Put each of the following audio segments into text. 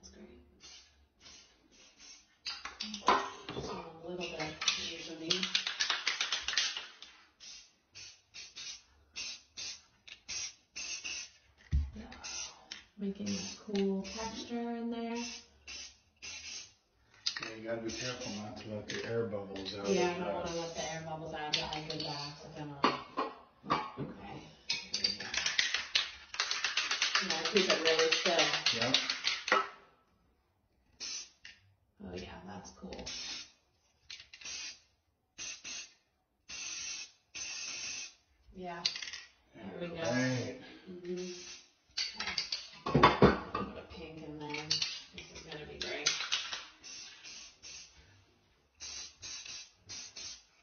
That's great. Just a little bit usually. Making that cool texture in there. Yeah, you gotta be careful not to let the air bubbles out. Yeah, I don't want to let the air bubbles out of the good bath if I'm. Okay. And I keep it really still. Yeah. Oh yeah, that's cool. Yeah. There we go. Right. Mm-hmm. Put a pink in there. This is gonna be great.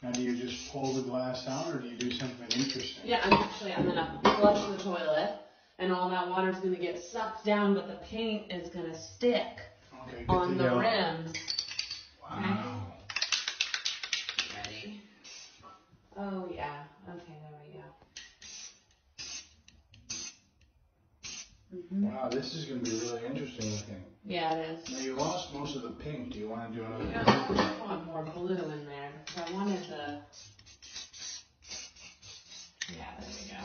Now, do you just pull the glass out, or do you do something interesting? Yeah, I'm actually I'm gonna flush the toilet, and all that water's gonna get sucked down, but the paint is gonna stick Okay, on the yellow. rims. Wow. Ready? Oh yeah. Okay, there we go. hmm Wow, this is gonna be really interesting looking. Yeah, it is. Now, you lost most of the pink. Do you want to do another? Yeah, I just want more blue in there because I wanted the. Yeah, there we go.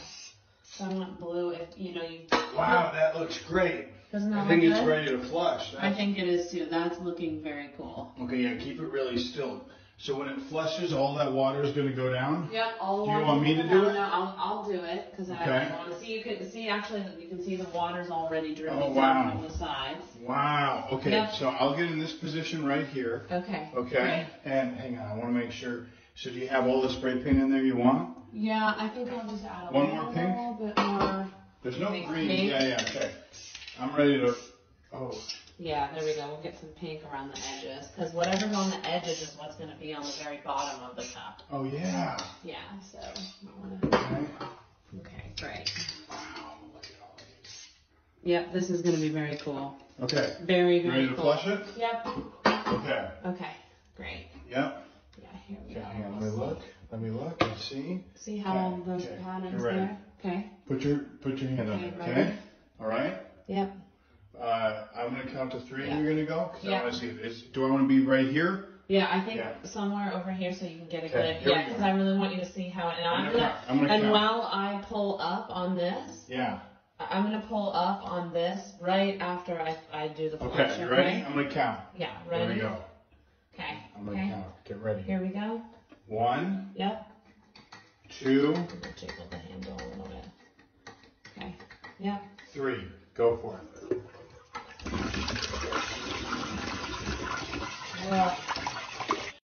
So I want blue. If you know you. Wow, that looks great. Doesn't that I think look it's good? ready to flush. I think it is too. That's looking very cool. Okay, yeah, keep it really still. So when it flushes, all that water is gonna go down? Yep. All Do you want me to do it? No, I'll, I'll do it because Okay. I want to see. You can see actually you can see the water's already oh, dripping Oh, wow. down from the sides. Wow, okay, Yep. so I'll get in this position right here, Okay. okay? And hang on, I wanna make sure, so do you have all the spray paint in there you want? Yeah, I think I'll just add a One little more pink? bit more. There's no Make green, pink? yeah, yeah, okay. I'm ready to, oh, Yeah, there we go. We'll get some pink around the edges because whatever's on the edges is what's going to be on the very bottom of the cup. oh yeah. Yeah, so. Okay. Okay, great. Wow, look at all these. Yep, this is going to be very cool. Okay, Very, you very ready to flush it? Yep. Okay, Okay, great. yep. Yeah, here we Okay, go. hang on, let me look, let me look and see. See how all Okay, those okay, patterns there? Okay. Put your, put your hand on it, ready? okay? All right? Yep. Uh, I'm gonna count to three and Yeah. you're gonna go? 'Cause Yeah. I wanna see, if it's, do I wanna be right here? Yeah, I think Yeah. somewhere over here so you can get a Okay, good. Yeah, because I really want you to see how it. And I'm, I'm gonna. gonna I'm gonna and count. while I pull up on this, Yeah, I'm gonna pull up on this right after I, I do the okay, you ready? I'm gonna count. Yeah, ready. Here we go. Okay. I'm gonna Okay. count, get ready. Here we go. One, Yep. two, I'm gonna jiggle the handle a little bit. Okay. Yep. three, go for it. Well,